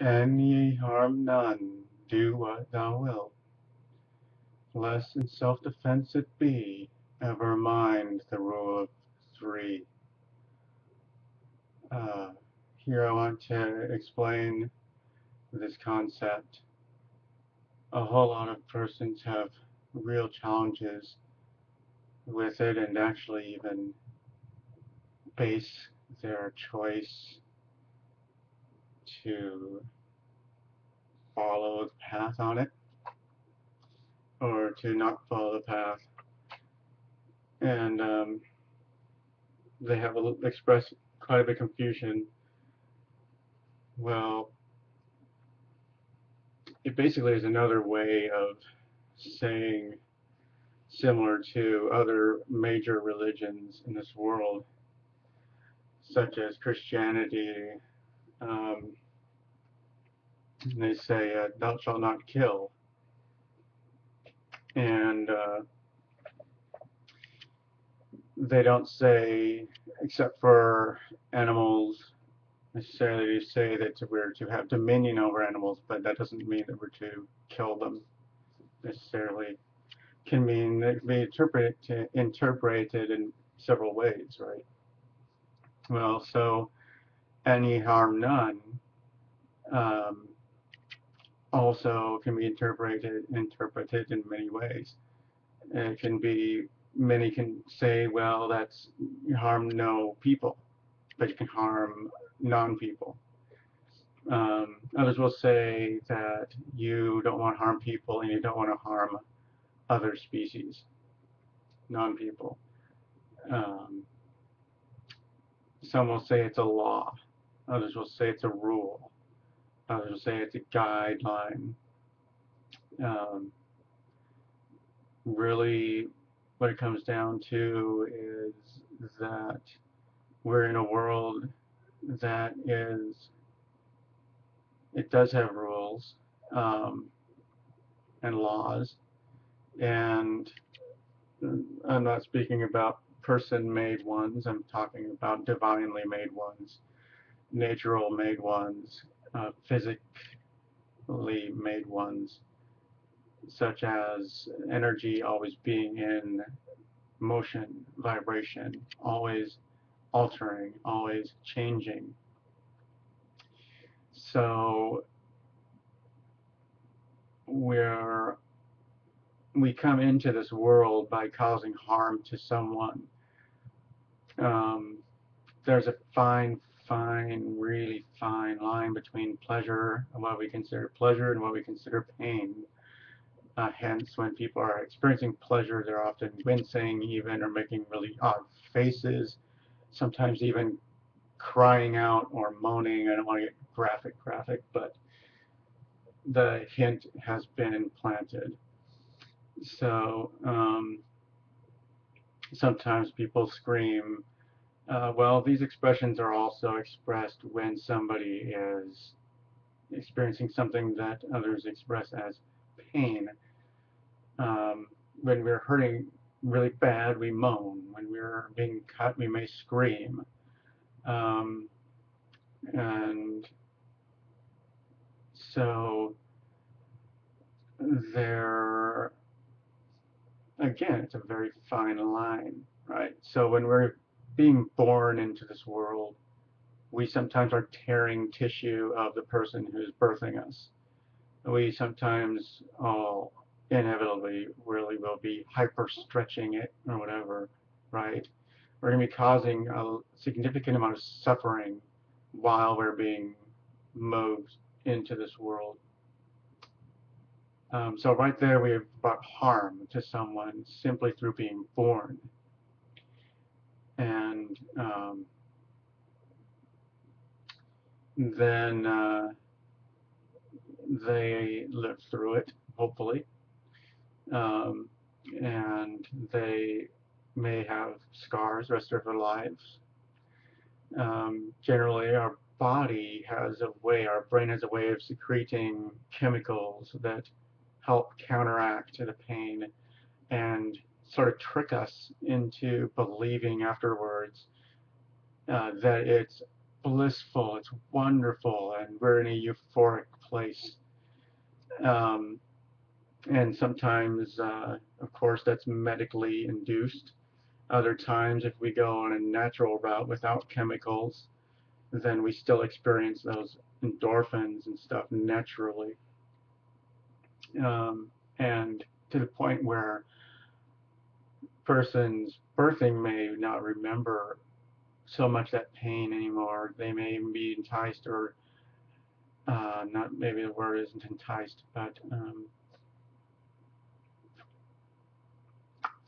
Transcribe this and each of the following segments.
and ye harm none, do what thou wilt, lest in self-defense it be, ever mind the rule of three. Uh, here I want to explain this concept. A whole lot of persons have real challenges with it and actually even base their choice to follow the path on it or to not follow the path. And um, they have expressed quite a bit of confusion. Well, it basically is another way of saying similar to other major religions in this world, such as Christianity. Um, they say, uh, "Thou shalt not kill," and uh, they don't say, except for animals, necessarily say that we're to have dominion over animals, but that doesn't mean that we're to kill them necessarily. Can mean it can be interpreted interpreted in several ways, right? Well, so any harm none um, also can be interpreted interpreted in many ways. And It can be many can say, well, that's harm no people, but you can harm non-people. Um, others will say that you don't want to harm people and you don't want to harm other species, non-people. Um, some will say it's a law. Others will say it's a rule. Others will say it's a guideline. Um, really, what it comes down to is that we're in a world that is, it does have rules um, and laws, and I'm not speaking about person-made ones, I'm talking about divinely made ones, natural made ones, uh, physically made ones such as energy always being in motion, vibration, always altering, always changing. So we're we come into this world by causing harm to someone. Um, there's a fine, fine, really fine line between pleasure and what we consider pleasure and what we consider pain. Uh, hence, when people are experiencing pleasure, they're often wincing even or making really odd faces, sometimes even crying out or moaning. I don't want to get graphic, graphic, but the hint has been planted. So um, sometimes people scream. Uh, well, these expressions are also expressed when somebody is experiencing something that others express as pain. Um, when we're hurting really bad, we moan. When we're being cut, we may scream. Um, and so there, again, it's a very fine line, right? So when we're being born into this world, we sometimes are tearing tissue of the person who's birthing us. We sometimes all inevitably really will be hyper stretching it or whatever, right? We're going to be causing a significant amount of suffering while we're being moved into this world. Um, so right there we have brought harm to someone simply through being born. And um, then uh, they live through it, hopefully, um, and they may have scars the rest of their lives. Um, generally, our body has a way, our brain has a way of secreting chemicals that help counteract the pain and sort of trick us into believing afterwards uh, that it's blissful, it's wonderful, and we're in a euphoric place. Um, and sometimes, uh, of course, that's medically induced. Other times, if we go on a natural route without chemicals, then we still experience those endorphins and stuff naturally. Um, and to the point where person's birthing may not remember so much that pain anymore. They may even be enticed or uh, not maybe the word isn't enticed, but um,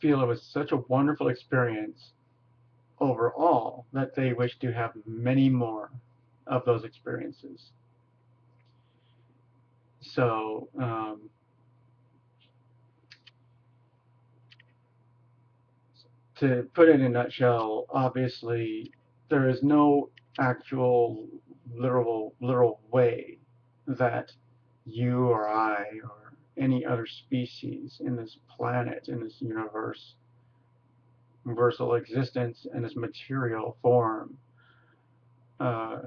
feel it was such a wonderful experience overall that they wish to have many more of those experiences. So, um, to put it in a nutshell, obviously there is no actual literal literal way that you or I or any other species in this planet, in this universe, universal existence in this material form uh,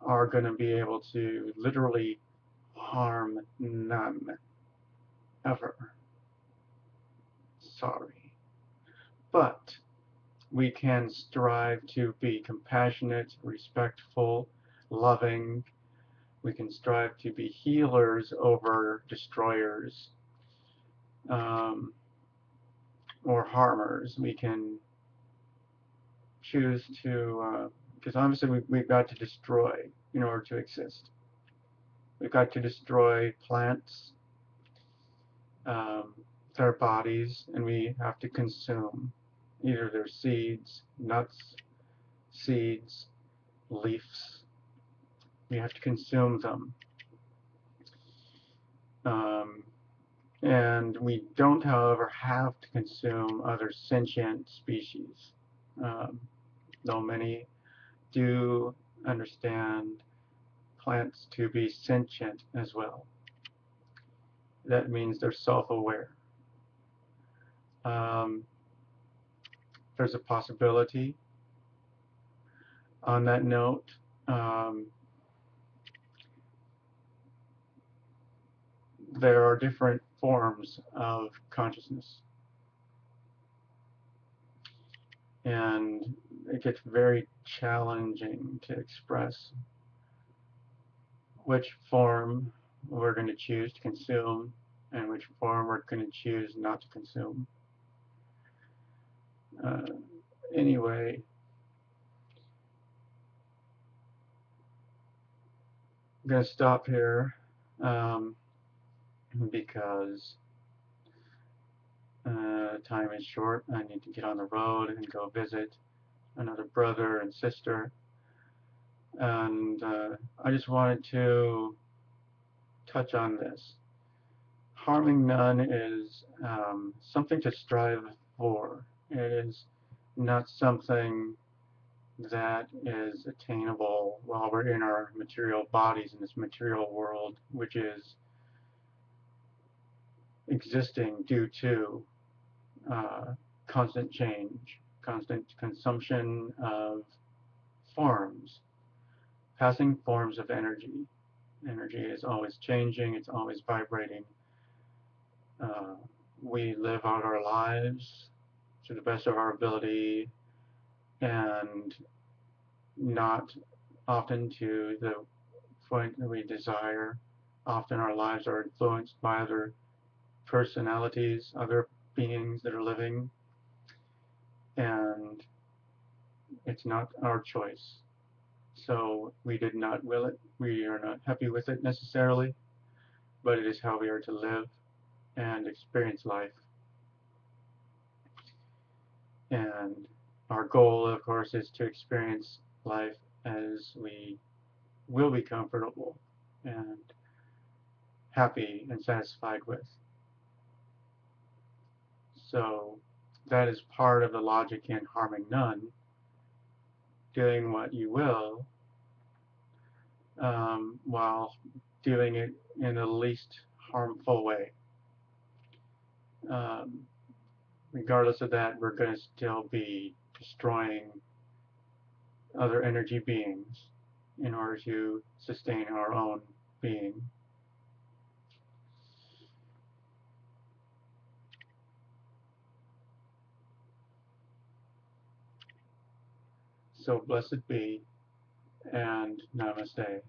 are going to be able to literally harm none ever. Sorry. But we can strive to be compassionate, respectful, loving. We can strive to be healers over destroyers um, or harmers. We can choose to, because uh, obviously we, we've got to destroy in order to exist. We've got to destroy plants, um, their bodies, and we have to consume either their seeds, nuts, seeds, leaves. We have to consume them. Um, and we don't, however, have to consume other sentient species, um, though many do understand plants to be sentient as well. That means they're self-aware. Um, there's a possibility. On that note um, there are different forms of consciousness. And it gets very challenging to express which form we're going to choose to consume and which form we're going to choose not to consume uh, anyway, I'm going to stop here um, because uh, time is short. I need to get on the road and go visit another brother and sister. And uh, I just wanted to touch on this. Harming none is um, something to strive for. It is not something that is attainable while we're in our material bodies in this material world, which is existing due to uh, constant change, constant consumption of forms, passing forms of energy. Energy is always changing, it's always vibrating. Uh, we live out our lives to the best of our ability and not often to the point that we desire. Often our lives are influenced by other personalities, other beings that are living, and it's not our choice. So we did not will it, we are not happy with it necessarily, but it is how we are to live and experience life. And our goal, of course, is to experience life as we will be comfortable and happy and satisfied with. So that is part of the logic in harming none, doing what you will, um, while doing it in the least harmful way. Um, regardless of that, we're going to still be destroying other energy beings in order to sustain our own being. So blessed be and namaste.